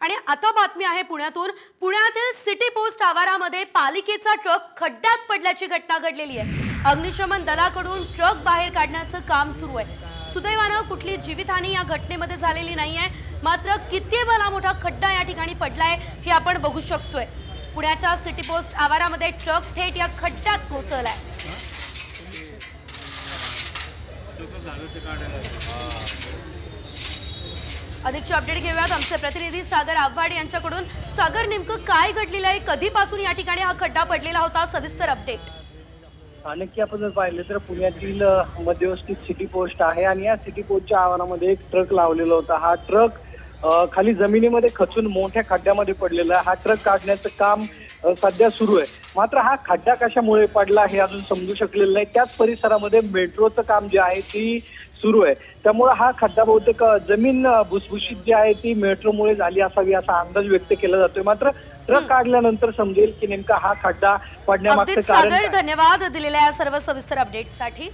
आणि आता बातमी आहे पुण्यातून. पुण्यातील सिटी पोस्ट आवारामध्ये पालिकेचा ट्रक खड्ड्यात पडल्याची घटना घडलेली आहे. अग्निशमन दलाकडून ट्रक बाहेर काढण्याचं काम सुरू आहे. सुदैवानं कुठली जीवितहानी या घटनेमध्ये झालेली नाही आहे मात्र किती भला मोठा खड्डा या ठिकाणी पडलाय हे आपण बघू शकतोय. पुण्याच्या सिटी पोस्ट आवारामध्ये ट्रक थेट या खड्ड्यात कोसळलाय. अधिकची अपडेट घेऊयात. आमचे प्रतिनिधी सागर आव्हाड यांच्याकडून. सागर नेमकं काय घडलेलं आहे? कधीपासून या ठिकाणी हा खड्डा पडलेला होता? सविस्तर अपडेट नक्की आपण जर पाहिलं तर पुण्यातील मध्यवस्थित सिटी पोस्ट आहे आणि या सिटी पोस्टच्या आवारामध्ये एक ट्रक लावलेला होता. हा ट्रक खाली जमिनीमध्ये खचून मोठ्या खड्ड्यामध्ये पडलेला आहे. हा ट्रक काढण्याचं काम सध्या सुरू आहे. मात्र हा खड्डा कशामुळे पडला हे अजून समजू शकलेलं नाही. त्याच परिसरामध्ये मेट्रोचं काम जे आहे ती सुरू आहे. त्यामुळे हा खड्डा बहुतेक जमीन भुसभुशीत जी आहे ती मेट्रोमुळे झाली असावी असा अंदाज व्यक्त केला जातोय. मात्र ट्रक काढल्यानंतर समजेल की नेमका हा खड्डा पडण्यामागचं कारण धन्यवाद दिलेल्या या सर्व सविस्तर अपडेटसाठी